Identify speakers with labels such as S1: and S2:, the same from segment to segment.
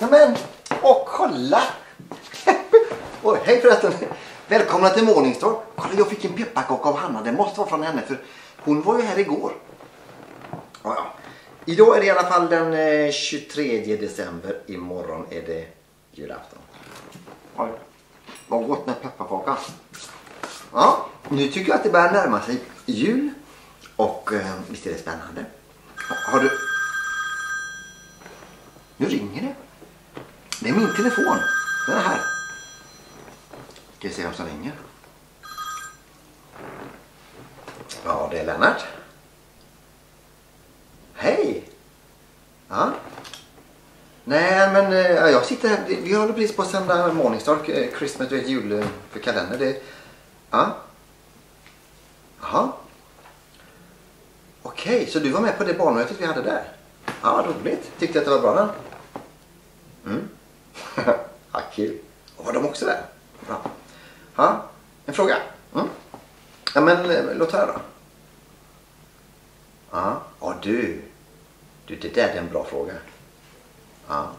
S1: Nämen, och kolla! och hej förresten! Välkomna till Morningstorp. Kolla, jag fick en pepparkaka av Hanna. Det måste vara från henne för hon var ju här igår. Ja, ja. Idag är det i alla fall den eh, 23 december. Imorgon är det julafton. Oj, vad gott med pepparkaka. Ja, nu tycker jag att det börjar närma sig jul. Och eh, visst är det spännande? Har du... Nu ringer det. Det är min telefon. Den är här. Ska vi se vem som ringer. Ja, det är Lennart. Hej! Ja. Nej, men eh, ja, jag sitter här. Vi håller precis på att sända Morningstar, eh, Christmas, du vet jul eh, för kalender. Det, ja. Jaha. Okej, så du var med på det barnmötet vi hade där? Ja, vad roligt. Tyckte att det var bra då? Kul. Och var de också där? Bra. Ha? en fråga. Mm. Ja, men eh, låt höra då. Ja, ja du. Du, det där är en bra fråga. Ja.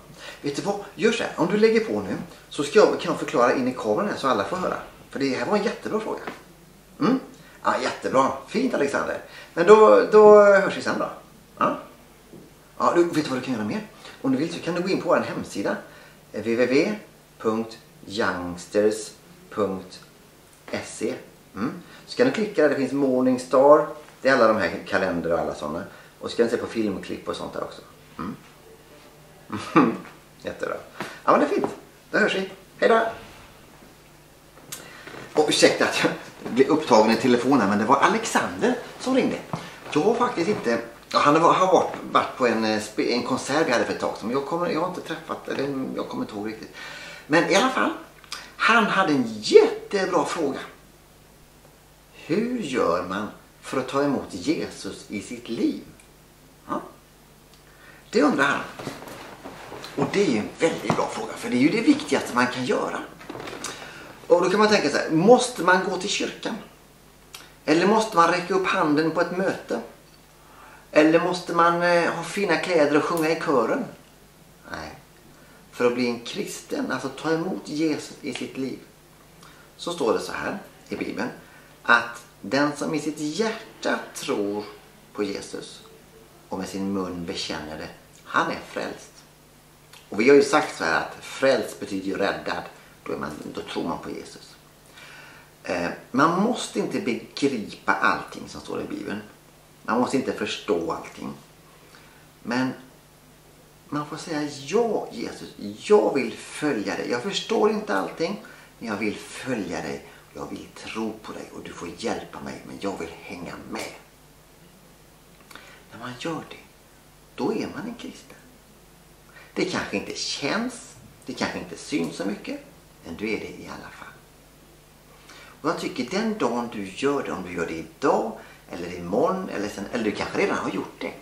S1: Vet du vad? Gör så här. Om du lägger på nu så ska jag, kan jag förklara in i kameran här så alla får höra. För det här var en jättebra fråga. Mm. Ja, jättebra. Fint Alexander. Men då, då hörs vi sen då. Ja. Ja, du, vet du vad du kan göra mer? Om du vill så kan du gå in på vår hemsida. Eh, www www.youngsters.se mm. Så kan du klicka där det finns Morningstar. Det är alla de här kalendrar och alla sådana. Och så kan du se på filmklipp och sånt där också. Mm. Jättebra. Ja men det är fint. Då hörs vi. Hejdå! Och ursäkta att jag blev upptagen i telefonen men det var Alexander som ringde. Jag har faktiskt inte han har, varit, varit på en, eh, en konsert vi hade för ett tag sedan. Jag, kommer, jag har inte träffat, eller jag kommer inte ihåg riktigt. Men i alla fall, han hade en jättebra fråga. Hur gör man för att ta emot Jesus i sitt liv? Ja. Det undrar han. Och det är ju en väldigt bra fråga, för det är ju det viktigaste man kan göra. Och då kan man tänka så här, måste man gå till kyrkan? Eller måste man räcka upp handen på ett möte? Eller måste man eh, ha fina kläder och sjunga i kören? Nej. För att bli en kristen, alltså ta emot Jesus i sitt liv, så står det så här i Bibeln att den som i sitt hjärta tror på Jesus och med sin mun bekänner det, han är frälst. Och vi har ju sagt så här att frälst betyder ju räddad. Då, man, då tror man på Jesus. Eh, man måste inte begripa allting som står i Bibeln. Man måste inte förstå allting. Men man får säga ja Jesus, jag vill följa dig. Jag förstår inte allting, men jag vill följa dig. Jag vill tro på dig och du får hjälpa mig, men jag vill hänga med. När man gör det, då är man en kristen. Det kanske inte känns, det kanske inte syns så mycket, men du är det i alla fall. Och jag tycker den dagen du gör det, om du gör det idag eller imorgon eller, sen, eller du kanske redan har gjort det.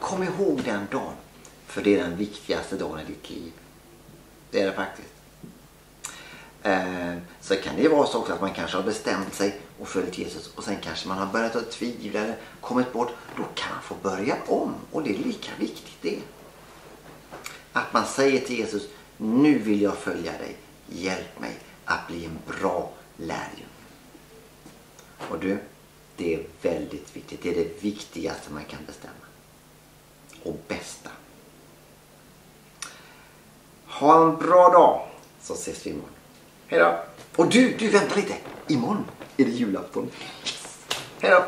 S1: Kom ihåg den dagen. För det är den viktigaste dagen i ditt liv. Det är det faktiskt. Eh, så kan det vara så också att man kanske har bestämt sig och följt Jesus och sen kanske man har börjat att tvivla eller kommit bort. Då kan man få börja om och det är lika viktigt det. Att man säger till Jesus, nu vill jag följa dig. Hjälp mig att bli en bra lärjunge. Och du, det är väldigt viktigt. Det är det viktigaste man kan bestämma. Och bästa. Ha en bra dag så ses vi imorgon. Hej då! Och du, du vänta lite. Imorgon är det julafton. Yes. Hej då!